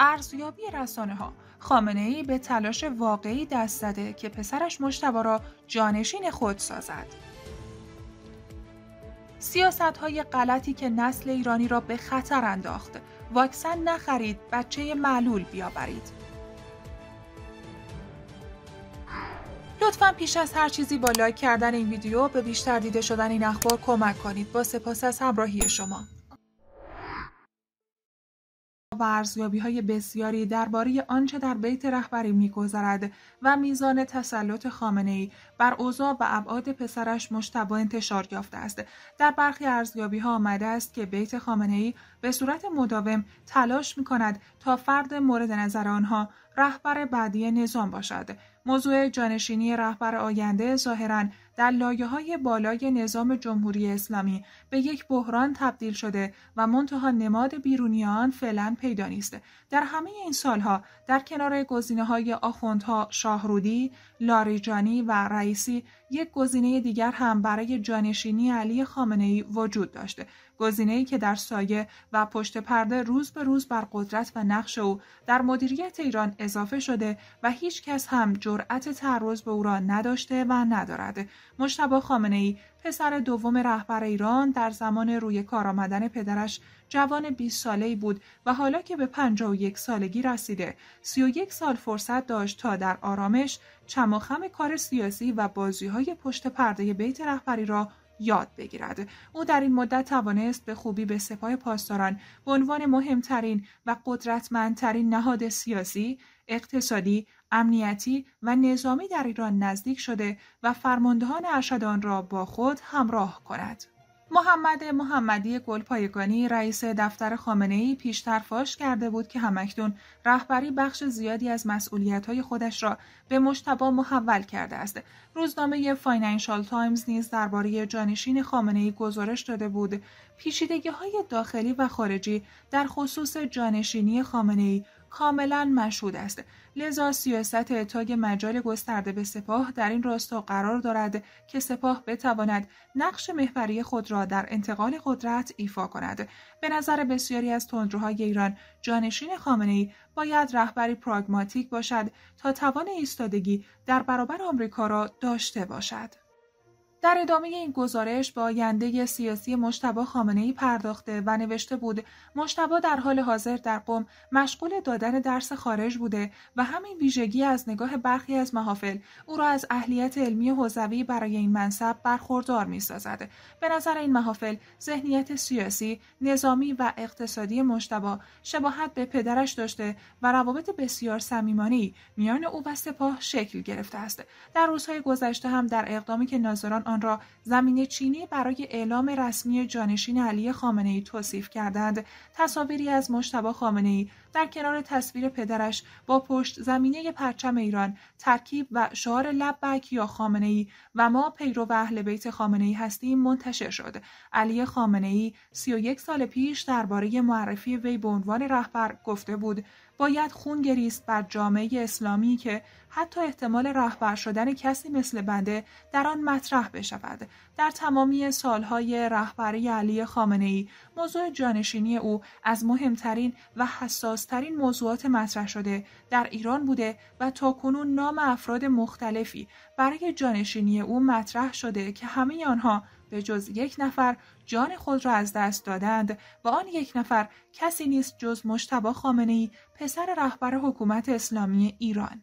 ارزیابی رسانه ها خامنه ای به تلاش واقعی دست زده که پسرش مشتبا را جانشین خود سازد. سیاست های غلطی که نسل ایرانی را به خطر انداخت. واکسن نخرید، بچه معلول بیاورید. لطفا پیش از هر چیزی با لایک کردن این ویدیو به بیشتر دیده شدن این اخبار کمک کنید. با سپاس از همراهی شما. و ارزیابی های بسیاری درباره آنچه در بیت رهبری میگذرد و میزان تسلط خامنه ای بر اوضاع و ابعاد پسرش مشتبه انتشار یافته است. در برخی ارزیابی ها آمده است که بیت خامنه ای به صورت مداوم تلاش می کند تا فرد مورد نظر آنها رهبر بعدی نظام باشد. موضوع جانشینی رهبر آینده ظاهرا در لایه های بالای نظام جمهوری اسلامی به یک بحران تبدیل شده و منتها نماد بیرونی آن فعلا پیدا نیست. در همه این سالها در کنار گزینه های آخوندها شاهرودی، لاریجانی و رئیسی یک گزینه دیگر هم برای جانشینی علی خامنه ای وجود داشته گزینه‌ای که در سایه و پشت پرده روز به روز بر قدرت و نقش او در مدیریت ایران اضافه شده و هیچ کس هم جرأت تعرض به او را نداشته و ندارد. مشتبه خامنه ای پسر دوم رهبر ایران در زمان روی کار آمدن پدرش جوان 20 ساله بود و حالا که به 51 سالگی رسیده. 31 سال فرصت داشت تا در آرامش چماخم کار سیاسی و بازی های پشت پرده بیت رهبری را یاد بگیرد. او در این مدت توانست به خوبی به سپاه پاسداران به عنوان مهمترین و قدرتمندترین نهاد سیاسی اقتصادی امنیتی و نظامی در ایران نزدیک شده و فرماندهان ارشدان را با خود همراه کند. محمد محمدی گلپایگانی رئیس دفتر خامنه ای پیشتر فاش کرده بود که هم‌اکنون رهبری بخش زیادی از مسئولیت خودش را به مجتبی محول کرده است. روزنامه فاینانشال تایمز نیز درباره جانشین خامنه ای گزارش داده بود پیچیدگی های داخلی و خارجی در خصوص جانشینی خامنه ای کاملا مشهود است. لذا سیاست اعطای مجال گسترده به سپاه در این راستا قرار دارد که سپاه بتواند نقش محوری خود را در انتقال قدرت ایفا کند. به نظر بسیاری از تندروهای ایران جانشین خامنه ای باید رهبری پراگماتیک باشد تا توان ایستادگی در برابر آمریکا را داشته باشد. در ادامه این گزارش با آینده سیاسی مشتبا خامنه ای پرداخته و نوشته بود مشتبا در حال حاضر در قم مشغول دادن درس خارج بوده و همین ویژگی از نگاه برخی از محافل او را از اهلیت علمی حوزوی برای این منصب برخوردار می‌سازد. به نظر این محافل ذهنیت سیاسی نظامی و اقتصادی مشتبا شباهت به پدرش داشته و روابط بسیار صمیمانه میان او و سپاه شکل گرفته است. در روزهای گذشته هم در اقدامی که ناظران آن را زمین چینی برای اعلام رسمی جانشین علی خامنه ای توصیف کردند. تصاویری از مشتبه خامنه ای در کنار تصویر پدرش با پشت زمینه پرچم ایران ترکیب و شعار لبک یا خامنه ای و ما پیرو اهل بیت خامنه ای هستیم منتشر شد. علی خامنه ای 31 سال پیش درباره معرفی وی به عنوان رهبر گفته بود باید خون گریست بر جامعه اسلامی که حتی احتمال رهبر شدن کسی مثل بنده در آن مطرح بشود. در تمامی سالهای رهبری علی خامنه ای موضوع جانشینی او از مهمترین و حساسترین موضوعات مطرح شده در ایران بوده و تاکنون نام افراد مختلفی برای جانشینی او مطرح شده که همه آنها به جز یک نفر جان خود را از دست دادند و آن یک نفر کسی نیست جز مشتبا خامنه پسر رهبر حکومت اسلامی ایران.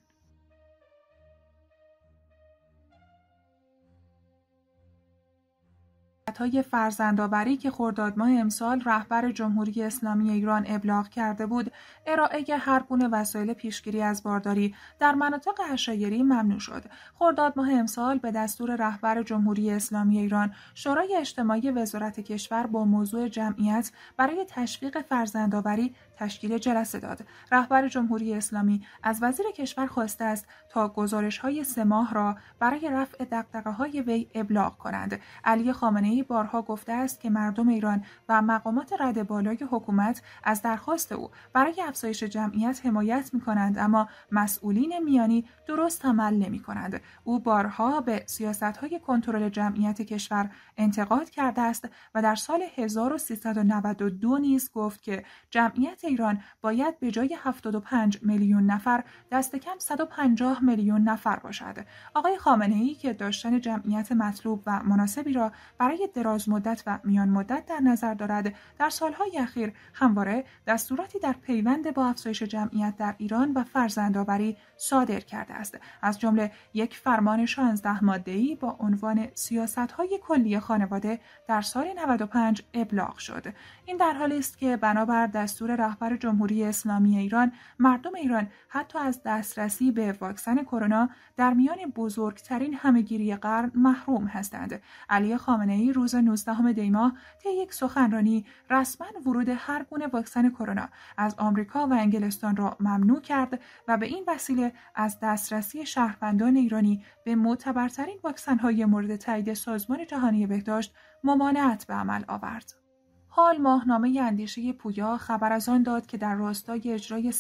های فرزندآوری که خرداد ماه امسال رهبر جمهوری اسلامی ایران ابلاغ کرده بود ارائه هر گونه وسایل پیشگیری از بارداری در مناطق عشایری ممنوع شد. خرداد ماه امسال به دستور رهبر جمهوری اسلامی ایران شورای اجتماعی وزارت کشور با موضوع جمعیت برای تشویق فرزندآوری تشکیل جلسه داد. رهبر جمهوری اسلامی از وزیر کشور خواسته است تا گزارش های سه ماه را برای رفع دقدقه های وی ابلاغ کنند. علی خامنه ای بارها گفته است که مردم ایران و مقامات رد بالای حکومت از درخواست او برای افزایش جمعیت حمایت می کنند اما مسئولین میانی درست عمل نمی کنند او بارها به سیاست های کنترل جمعیت کشور انتقاد کرده است و در سال 1392 نیز گفت که جمعیت ایران باید به جای 75 میلیون نفر دست کم 150 میلیون نفر باشد. آقای خامنه ای که داشتن جمعیت مطلوب و مناسبی را برای دراز مدت و میان مدت در نظر دارد. در سالهای اخیر همواره دستوراتی در پیوند با افزایش جمعیت در ایران و فرزندآوری صادر کرده است. از جمله یک فرمان 16 ماده‌ای با عنوان سیاست‌های کلی خانواده در سال 95 ابلاغ شد. این در حالی است که بنابر دستور رهبر جمهوری اسلامی ایران مردم ایران حتی از دسترسی به واکسن کرونا در میان بزرگترین همهگیری قرن محروم هستند. علی خامنه ای روز 19 دی ماه طی یک سخنرانی رسما ورود هر گونه واکسن کرونا از آمریکا و انگلستان را ممنوع کرد و به این وسیله از دسترسی شهروندان ایرانی به معتبرترین واکسن های مورد تایید سازمان جهانی بهداشت ممانعت به عمل آورد. حال ماهنامه اندیشه پویا خبر از آن داد که در راستای اجرای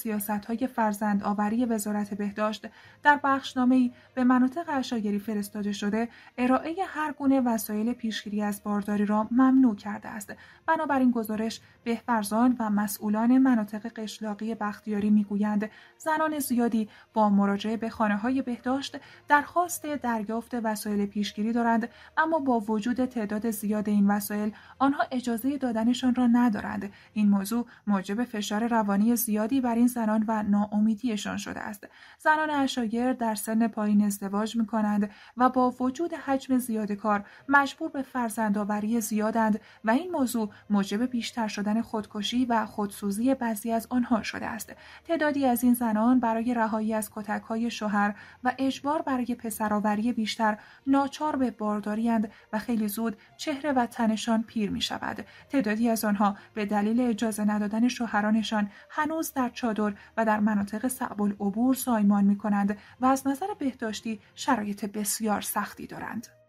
های فرزند آوری وزارت بهداشت در بخشنامه به مناطق اشایری فرستاده شده ارائه هر گونه وسایل پیشگیری از بارداری را ممنوع کرده است. بنابراین گزارش بهفرزان و مسئولان مناطق قشلاقی بختیاری می‌گویند زنان زیادی با مراجعه به خانه های بهداشت درخواست دریافت وسایل پیشگیری دارند اما با وجود تعداد زیاد این وسایل آنها اجازه دادنشان را ندارند این موضوع موجب فشار روانی زیادی بر این زنان و ناامیدیشان شده است. زنان اشایر در سن پایین ازدواج می کنند و با وجود حجم زیاد کار مجبور به فرزندآوری زیادند و این موضوع موجب بیشتر شدن خودکشی و خودسوزی بعضی از آنها شده است. تعدادی از این زنان برای رهایی از کتک های شوهر و اجبار برای پسرآوری بیشتر ناچار به بارداریند و خیلی زود چهره و تنشان پیر می شود تعدادی از آنها به دلیل اجازه ندادن شوهرانشان هنوز در چادر و در مناطق صعب العبور سایمان می کنند و از نظر بهداشتی شرایط بسیار سختی دارند.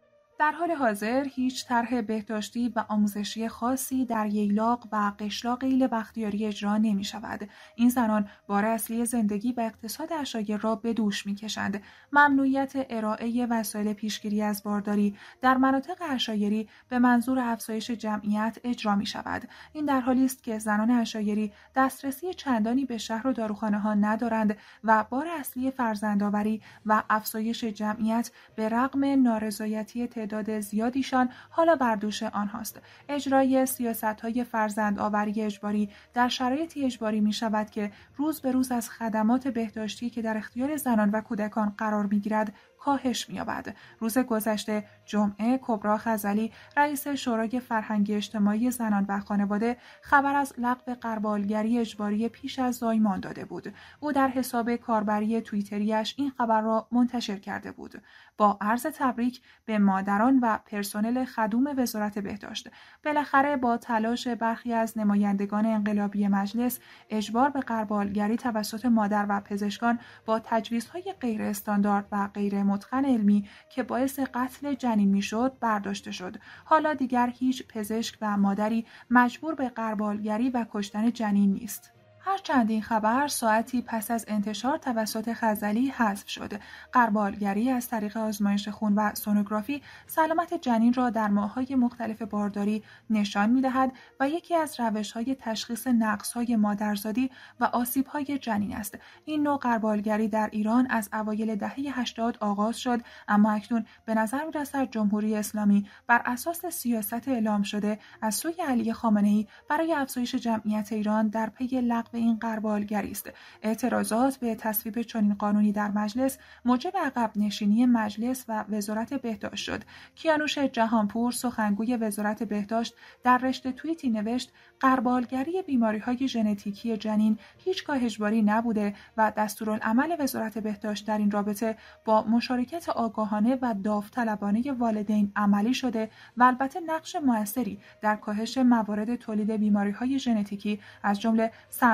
در حال حاضر هیچ طرح بهداشتی و آموزشی خاصی در ییلاق و قشلاق ایل بختیاری اجرا نمی شود. این زنان بار اصلی زندگی و اقتصاد اشایر را به دوش می کشند. ممنوعیت ارائه وسایل پیشگیری از بارداری در مناطق اشایری به منظور افزایش جمعیت اجرا می شود. این در حالی است که زنان اشایری دسترسی چندانی به شهر و داروخانه ها ندارند و بار اصلی فرزندآوری و افزایش جمعیت به رغم نارضایتی تعداد زیادیشان حالا بر دوش آنهاست. اجرای سیاست های فرزند آوری اجباری در شرایطی اجباری می شود که روز به روز از خدمات بهداشتی که در اختیار زنان و کودکان قرار می گیرد کاهش می‌یابد. روز گذشته جمعه کبرا خزلی رئیس شورای فرهنگی اجتماعی زنان و خانواده خبر از لغو قربالگری اجباری پیش از زایمان داده بود. او در حساب کاربری توییتریش این خبر را منتشر کرده بود. با عرض تبریک به مادران و پرسنل خدوم وزارت بهداشت. بالاخره با تلاش برخی از نمایندگان انقلابی مجلس اجبار به قربالگری توسط مادر و پزشکان با تجویزهای غیر استاندارد و غیر متقن علمی که باعث قتل جنین می‌شد برداشته شد. حالا دیگر هیچ پزشک و مادری مجبور به قربالگری و کشتن جنین نیست. هرچند این خبر ساعتی پس از انتشار توسط خزلی حذف شد قربالگری از طریق آزمایش خون و سونوگرافی سلامت جنین را در ماههای مختلف بارداری نشان می‌دهد و یکی از روشهای تشخیص نقصهای مادرزادی و آسیبهای جنین است. این نوع قربالگری در ایران از اوایل دهه 80 آغاز شد اما اکنون به نظر می‌رسد جمهوری اسلامی بر اساس سیاست اعلام شده از سوی علی خامنه برای افزایش جمعیت ایران در پی لغو این قربالگری است اعتراضات به تصویب چنین قانونی در مجلس موجب عقب نشینی مجلس و وزارت بهداشت شد. کیانوش جهانپور سخنگوی وزارت بهداشت در رشته توییتی نوشت قربالگری بیماری های ژنتیکی جنین هیچگاه اجباری نبوده و دستورالعمل وزارت بهداشت در این رابطه با مشارکت آگاهانه و داوطلبانه والدین عملی شده و البته نقش موثری در کاهش موارد تولید بیماری های ژنتیکی از جمله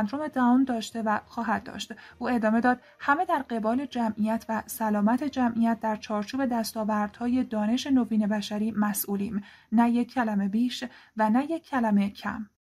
سندروم داون داشته و خواهد داشت. او ادامه داد همه در قبال جمعیت و سلامت جمعیت در چارچوب دستاوردهای دانش نوین بشری مسئولیم. نه یک کلمه بیش و نه یک کلمه کم.